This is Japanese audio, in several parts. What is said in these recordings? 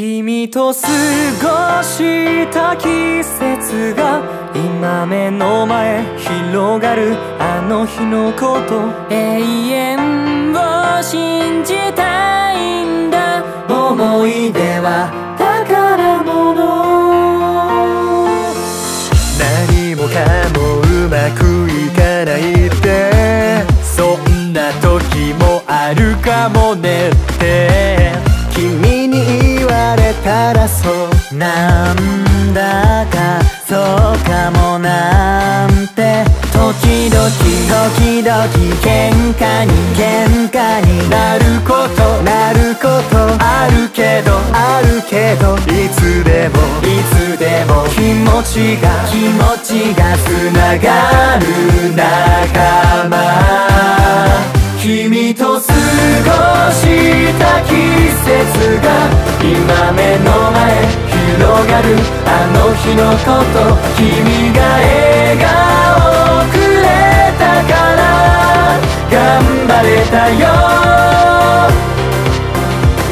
君と過ごした季節が今目の前広がるあの日のこと。永遠を信じたいんだ。思い出はれたらそうなんだかそうかもなんて時々時々喧嘩に喧嘩になることなることあるけどあるけどいつでもいつでも気持ちが気持ちがつながる仲間。君と過ごし目の前広がるあの日のこと君が笑顔くれたから頑張れたよ。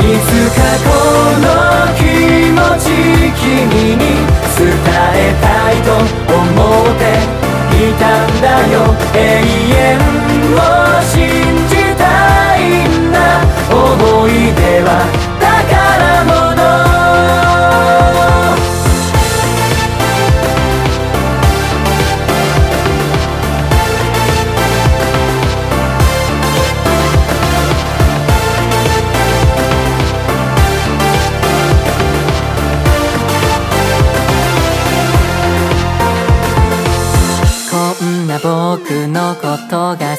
いつかこの気持ち君に伝えたいと思っていたんだよ。永遠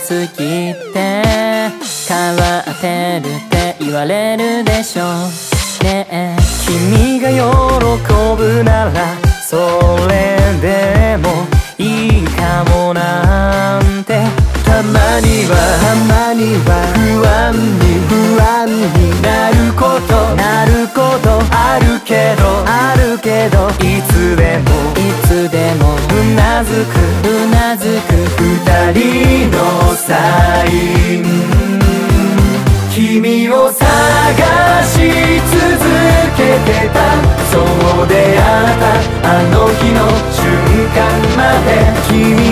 すぎて変わってるって言われるでしょね。え君が喜ぶならそれでもいいかもなんて。たまにはたまには不安に不安に。けどいつでもいつでもう。なずくうなずく二人のサイン君を探し続けてたそうであったあの日の瞬間まで君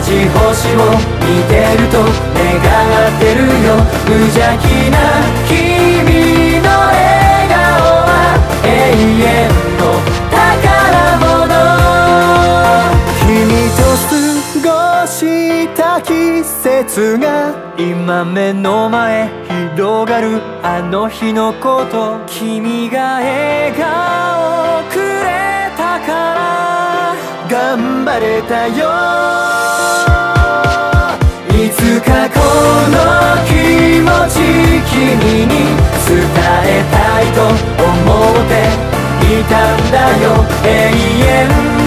じ星を見てると願ってるよ。無邪気な君の笑顔は永遠の宝物。君と過ごした季節が今目の前広がるあの日のこと。君が笑顔くれたから。頑張れたよ。に伝えたいと思っていたんだよ。永遠。